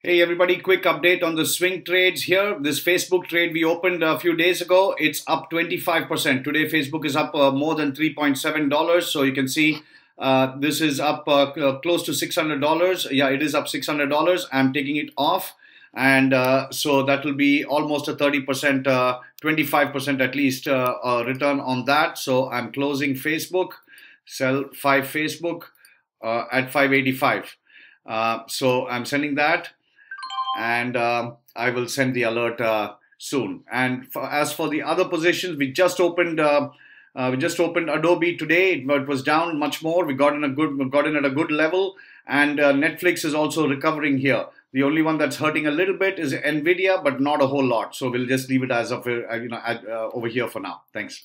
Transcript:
Hey everybody, quick update on the swing trades here. This Facebook trade we opened a few days ago, it's up 25%. Today Facebook is up uh, more than $3.7. So you can see uh, this is up uh, uh close to $600. Yeah, it is up $600. I'm taking it off. And uh, so that will be almost a 30%, 25% uh, at least return on that. So I'm closing Facebook, sell 5 Facebook at 585. so I'm sending that and uh, I will send the alert uh, soon. And for, as for the other positions, we just opened. Uh, uh we just opened Adobe today. It, was down much more. We got in a good, got in at a good level, and uh, Netflix is also recovering here. The only one that's hurting a little bit is Nvidia, but not a whole lot. So we'll just leave it as of uh, you know over here for now. Thanks.